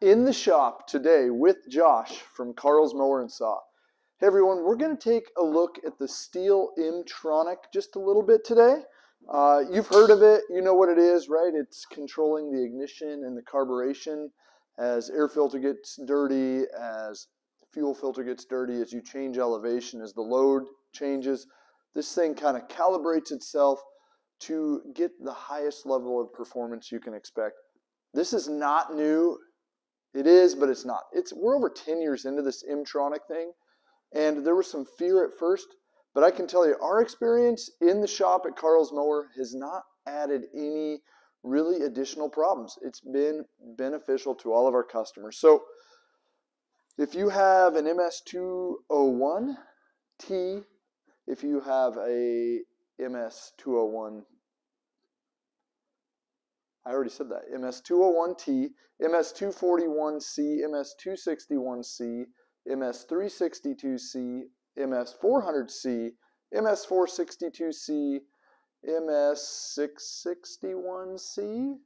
in the shop today with Josh from Carl's Mower and Saw. Hey everyone, we're going to take a look at the Stihl M-Tronic just a little bit today. Uh, you've heard of it, you know what it is, right? It's controlling the ignition and the carburation as air filter gets dirty, as fuel filter gets dirty, as you change elevation, as the load changes. This thing kind of calibrates itself to get the highest level of performance you can expect. This is not new. It is, but it's not. It's we're over 10 years into this M-Tronic thing, and there was some fear at first, but I can tell you our experience in the shop at Carl's Mower has not added any really additional problems. It's been beneficial to all of our customers. So if you have an MS201T, if you have a MS201 I already said that. MS201T, MS241C, MS261C, MS362C, MS400C, MS462C, MS661C.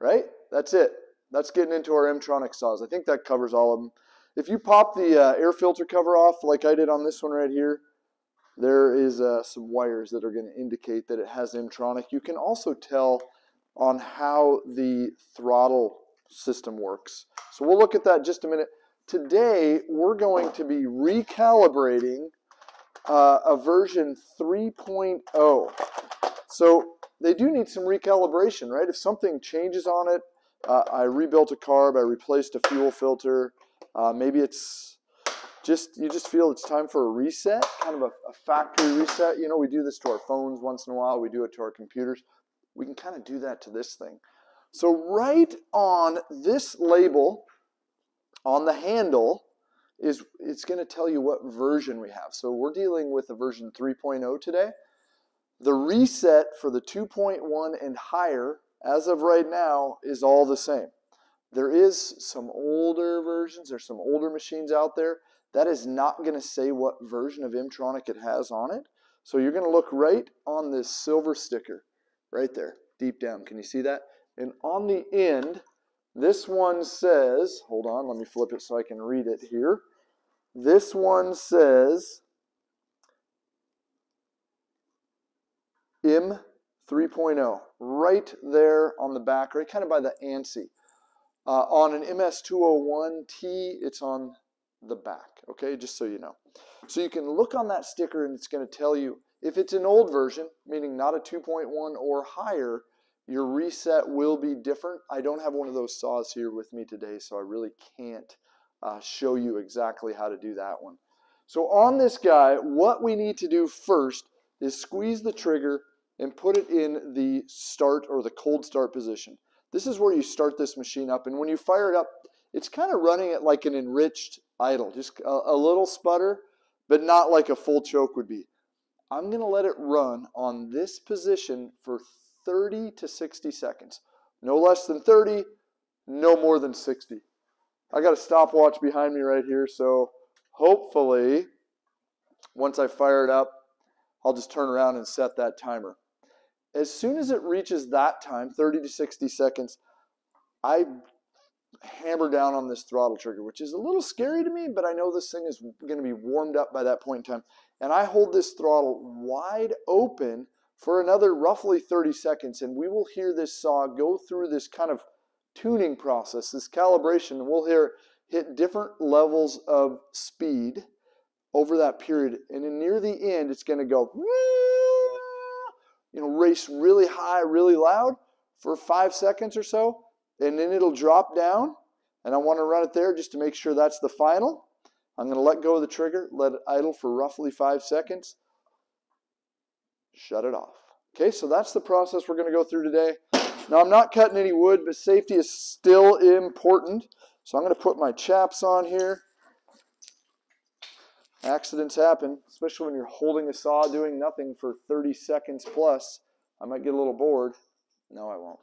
Right? That's it. That's getting into our M-Tronic saws. I think that covers all of them. If you pop the uh, air filter cover off like I did on this one right here, there is uh, some wires that are going to indicate that it has M-Tronic. You can also tell on how the throttle system works. So we'll look at that just a minute. Today, we're going to be recalibrating uh, a version 3.0. So they do need some recalibration, right? If something changes on it, uh, I rebuilt a carb, I replaced a fuel filter, uh, maybe it's just, you just feel it's time for a reset, kind of a, a factory reset. You know, we do this to our phones once in a while, we do it to our computers. We can kind of do that to this thing. So right on this label, on the handle, is it's going to tell you what version we have. So we're dealing with the version 3.0 today. The reset for the 2.1 and higher, as of right now, is all the same. There is some older versions, there's some older machines out there. That is not going to say what version of M-Tronic it has on it. So you're going to look right on this silver sticker right there, deep down. Can you see that? And on the end, this one says, hold on, let me flip it so I can read it here. This one says M 3.0, right there on the back, right kind of by the ANSI. Uh, on an MS201T, it's on the back, okay, just so you know. So you can look on that sticker and it's going to tell you if it's an old version, meaning not a 2.1 or higher, your reset will be different. I don't have one of those saws here with me today, so I really can't uh, show you exactly how to do that one. So on this guy, what we need to do first is squeeze the trigger and put it in the start or the cold start position. This is where you start this machine up, and when you fire it up, it's kind of running it like an enriched idle, just a, a little sputter, but not like a full choke would be. I'm going to let it run on this position for 30 to 60 seconds. No less than 30, no more than 60. I got a stopwatch behind me right here, so hopefully once I fire it up, I'll just turn around and set that timer. As soon as it reaches that time, 30 to 60 seconds, I hammer down on this throttle trigger, which is a little scary to me, but I know this thing is going to be warmed up by that point in time. And I hold this throttle wide open for another roughly 30 seconds, and we will hear this saw go through this kind of tuning process, this calibration. We'll hear hit different levels of speed over that period. And then near the end, it's going to go, you know, race really high, really loud for five seconds or so and then it'll drop down and I want to run it there just to make sure that's the final. I'm going to let go of the trigger, let it idle for roughly five seconds, shut it off. Okay, so that's the process we're going to go through today. Now I'm not cutting any wood, but safety is still important. So I'm going to put my chaps on here. Accidents happen, especially when you're holding a saw doing nothing for 30 seconds plus. I might get a little bored. No, I won't.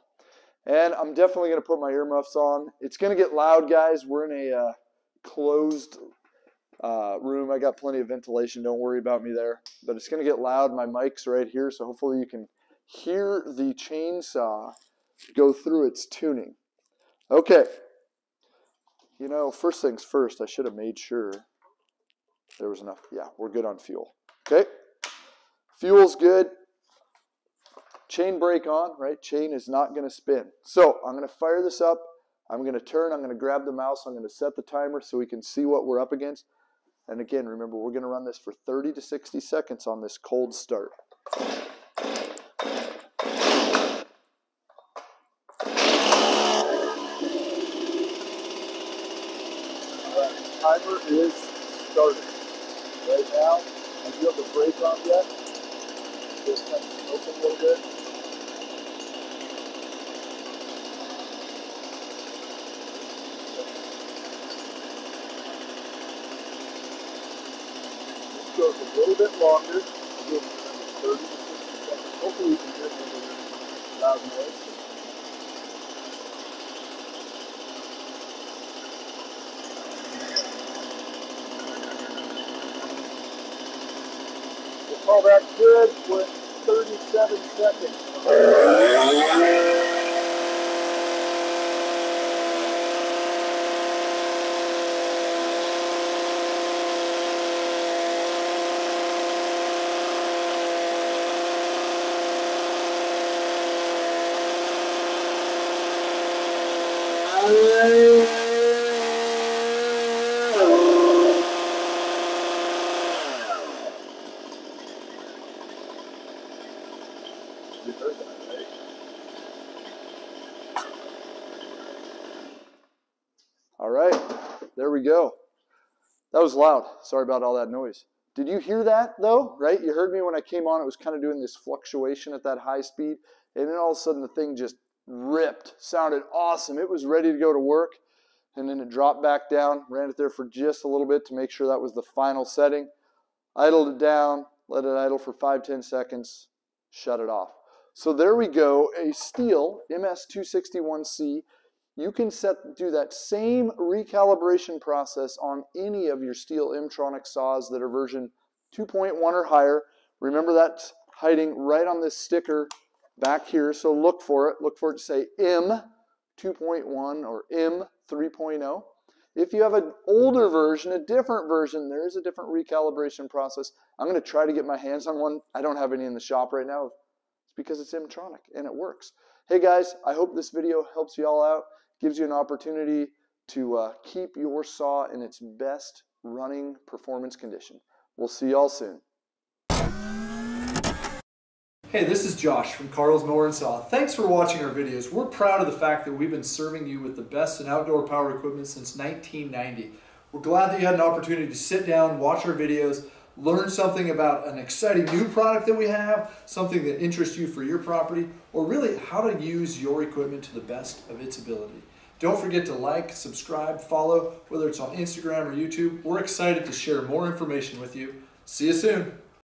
And I'm definitely going to put my earmuffs on. It's going to get loud, guys. We're in a uh, closed uh, room. I got plenty of ventilation. Don't worry about me there. But it's going to get loud. My mic's right here, so hopefully you can hear the chainsaw go through its tuning. Okay. You know, first things first, I should have made sure there was enough. Yeah, we're good on fuel. Okay. Fuel's good. Chain brake on, right? Chain is not going to spin. So I'm going to fire this up. I'm going to turn. I'm going to grab the mouse. I'm going to set the timer so we can see what we're up against. And again, remember, we're going to run this for 30 to 60 seconds on this cold start. Timer is started. Right now, I do have the brake on yet. Just kind of open a little bit. Goes a little bit longer. Again, 30 to 60 seconds. Hopefully you can hear the loud noise. call that good with 37 seconds. You heard that, right? All right, there we go. That was loud. Sorry about all that noise. Did you hear that though? Right? You heard me when I came on. It was kind of doing this fluctuation at that high speed, and then all of a sudden the thing just ripped. Sounded awesome. It was ready to go to work, and then it dropped back down. Ran it there for just a little bit to make sure that was the final setting. Idled it down. Let it idle for five ten seconds. Shut it off. So there we go, a Stihl MS261C. You can set do that same recalibration process on any of your Stihl M-Tronic saws that are version 2.1 or higher. Remember that's hiding right on this sticker back here, so look for it. Look for it to say M 2.1 or M 3.0. If you have an older version, a different version, there is a different recalibration process. I'm going to try to get my hands on one. I don't have any in the shop right now It's because it's M-Tronic and it works. Hey guys, I hope this video helps you all out, gives you an opportunity to uh, keep your saw in its best running performance condition. We'll see y'all soon. Hey, this is Josh from Carl's Mower and Saw. Thanks for watching our videos. We're proud of the fact that we've been serving you with the best in outdoor power equipment since 1990. We're glad that you had an opportunity to sit down, watch our videos, learn something about an exciting new product that we have, something that interests you for your property, or really how to use your equipment to the best of its ability. Don't forget to like, subscribe, follow, whether it's on Instagram or YouTube. We're excited to share more information with you. See you soon.